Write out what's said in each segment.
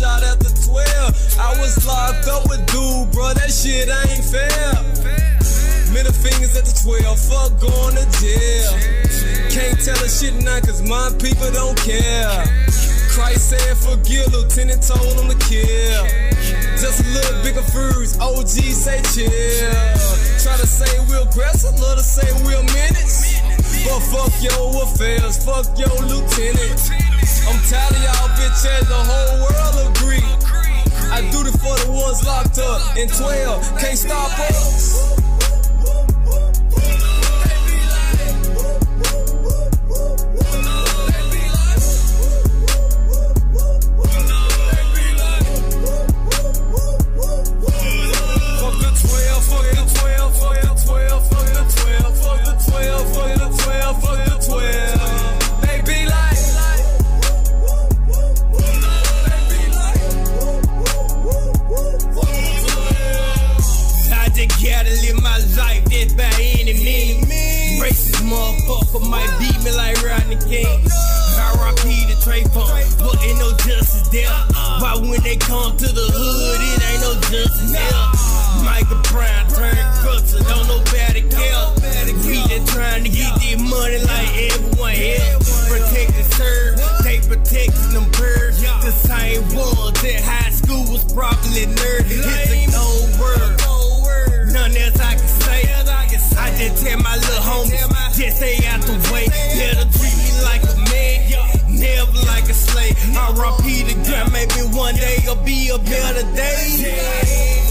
shot at the 12. I was locked up with dude, bro, that shit ain't fair. Middle fingers at the 12, fuck going to jail. Can't tell a shit now cause my people don't care. Christ said forgive, Lieutenant told him to kill. Just a little bigger furs, OG say chill. Try to say we're aggressive, love to say we're minutes. But fuck your affairs, fuck your lieutenant. I'm tired of y'all bitch ass, the whole world agree. I do this for the ones locked up in 12, can't stop us. Gotta live my life, that's by any means. Racist motherfucker might beat me like Rodney King. R.I.P. the Trey Funk, but ain't no justice there. Why when they come to the hood, it ain't no justice there. Michael Brown turned crooks, don't nobody care. We just trying to get this money like everyone else. Protect and serve, they protecting them birds. The same ones that high school was probably nerdy. It's a I just tell my little homies, just stay out the way. Better treat me like a man, never like a slave. R.I.P. the gun, maybe one day it'll be a better day.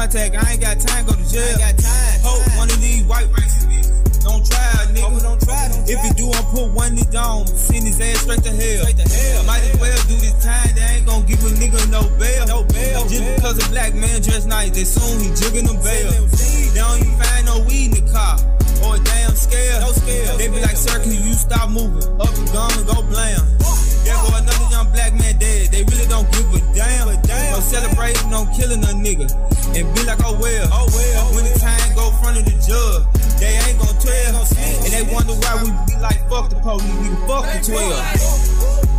Contact. I ain't got time, go to jail. I got time. Hope one of these white racist niggas. Don't try, nigga. don't try, don't If you do, I'm put one nigga on. Send his ass straight to hell. Straight to hell. Might as well do this time. They ain't gonna give a nigga no bail. No bail. Just because a black man dressed nice, they soon he jigging them bail. They don't even find no weed in the car. Or a damn scale. No scale. They be like, sir, can you stop moving? Up and gone and go blam. On killing a nigga. And be like, oh well. Oh well. When the time go front of the judge, they ain't gonna tell. And they wonder why we be like, fuck the police, nigga, fuck the 12.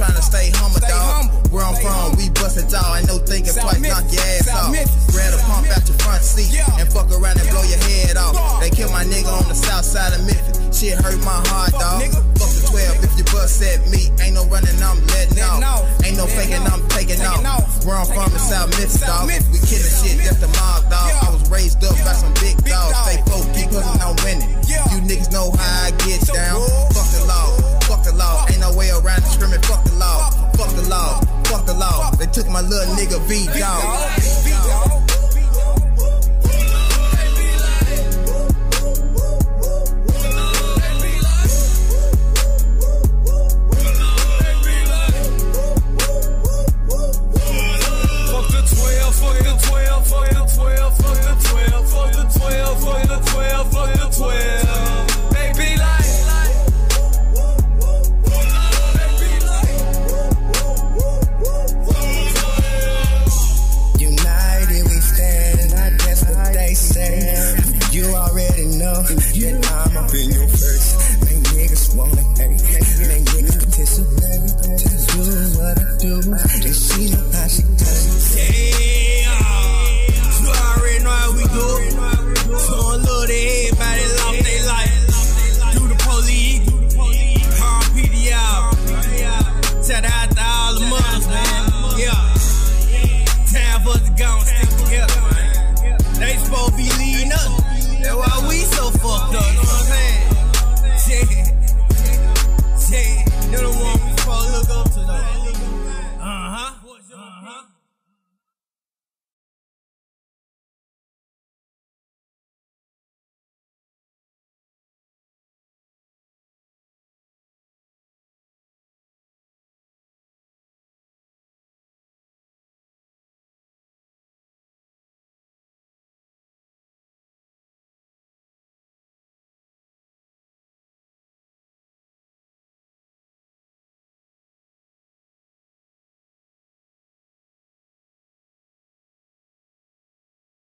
Nigga tryna stay humble, dog. Where I'm from, we bust it all. Ain't no thinking twice, knock your ass off. Grab a pump out your front seat and fuck around and blow your head off. They kill my nigga on the south side of Memphis. Shit hurt my heart, dog. Fuck took my little nigga V dog. They see the.